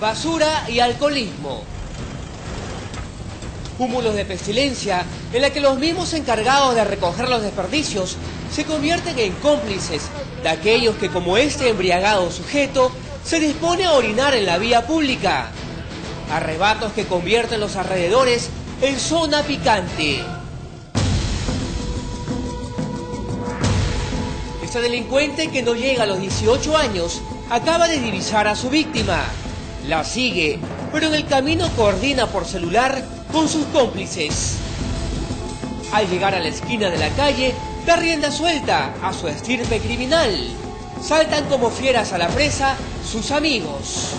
basura y alcoholismo. Cúmulos de pestilencia en la que los mismos encargados de recoger los desperdicios se convierten en cómplices de aquellos que como este embriagado sujeto se dispone a orinar en la vía pública. Arrebatos que convierten los alrededores en zona picante. Este delincuente que no llega a los 18 años acaba de divisar a su víctima. La sigue, pero en el camino coordina por celular con sus cómplices. Al llegar a la esquina de la calle, da rienda suelta a su estirpe criminal. Saltan como fieras a la presa sus amigos.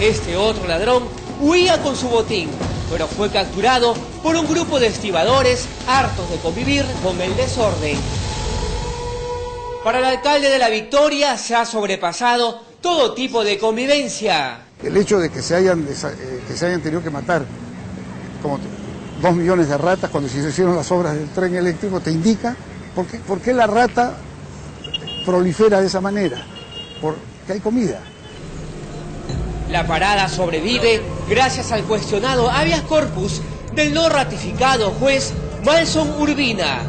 Este otro ladrón huía con su botín, pero fue capturado por un grupo de estibadores hartos de convivir con el desorden. Para el alcalde de la Victoria se ha sobrepasado todo tipo de convivencia. El hecho de que se hayan, eh, que se hayan tenido que matar como dos millones de ratas cuando se hicieron las obras del tren eléctrico te indica por qué, por qué la rata prolifera de esa manera, porque hay comida. La parada sobrevive gracias al cuestionado habeas corpus del no ratificado juez Malson Urbina,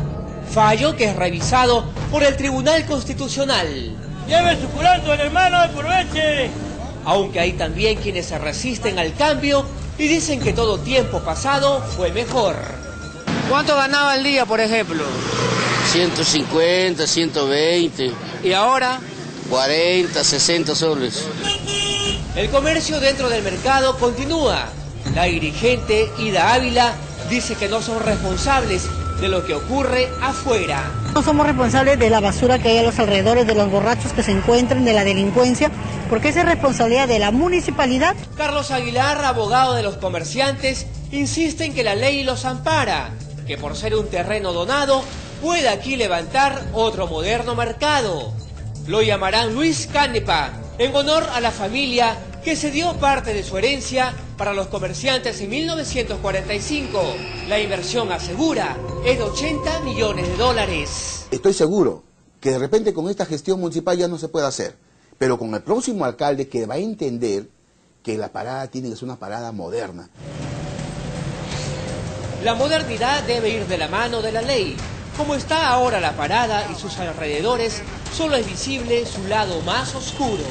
fallo que es revisado por el Tribunal Constitucional. ¡Lleve su curanto, hermano, aproveche! Aunque hay también quienes se resisten al cambio y dicen que todo tiempo pasado fue mejor. ¿Cuánto ganaba el día, por ejemplo? 150, 120. ¿Y ahora? 40, 60 soles. El comercio dentro del mercado continúa. La dirigente Ida Ávila dice que no son responsables de lo que ocurre afuera. No somos responsables de la basura que hay a los alrededores, de los borrachos que se encuentran, de la delincuencia, porque esa es responsabilidad de la municipalidad. Carlos Aguilar, abogado de los comerciantes, insiste en que la ley los ampara, que por ser un terreno donado puede aquí levantar otro moderno mercado. Lo llamarán Luis Canepa, en honor a la familia que se dio parte de su herencia para los comerciantes en 1945. La inversión asegura es de 80 millones de dólares. Estoy seguro que de repente con esta gestión municipal ya no se puede hacer, pero con el próximo alcalde que va a entender que la parada tiene que ser una parada moderna. La modernidad debe ir de la mano de la ley. Como está ahora la parada y sus alrededores, solo es visible su lado más oscuro.